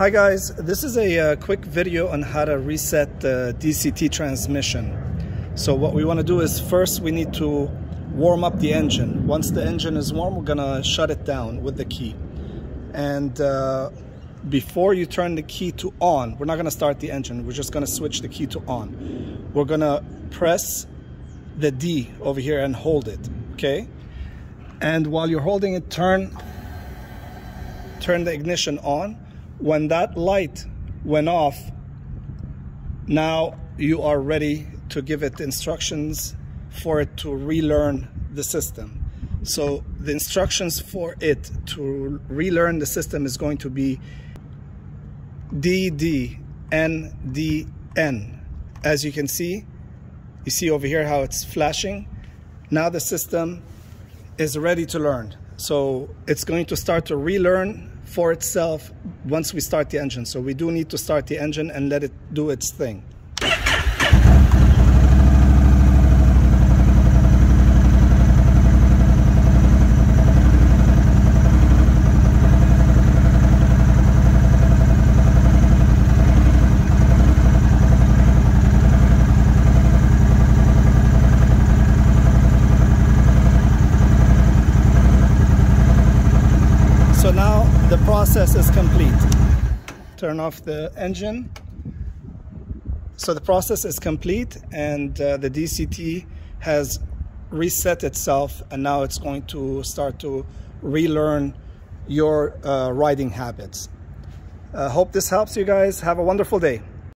Hi guys, this is a uh, quick video on how to reset the DCT transmission. So what we want to do is first we need to warm up the engine. Once the engine is warm, we're gonna shut it down with the key. And uh, before you turn the key to on, we're not gonna start the engine, we're just gonna switch the key to on. We're gonna press the D over here and hold it, okay? And while you're holding it, turn, turn the ignition on when that light went off, now you are ready to give it instructions for it to relearn the system. So the instructions for it to relearn the system is going to be DDNDN. As you can see, you see over here how it's flashing. Now the system is ready to learn. So it's going to start to relearn for itself once we start the engine. So we do need to start the engine and let it do its thing. So now the process is complete. Turn off the engine. So the process is complete and uh, the DCT has reset itself and now it's going to start to relearn your uh, riding habits. Uh, hope this helps you guys. Have a wonderful day.